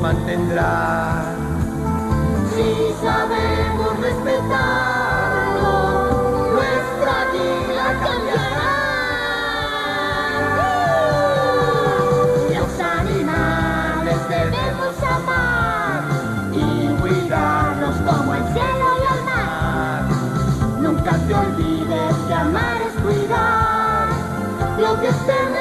mantendrá. Si sabemos respetarlo, nuestra vida cambiará. Los animales debemos amar y cuidarnos como el cielo y el mar. Nunca te olvides que amar es cuidar lo que tenemos.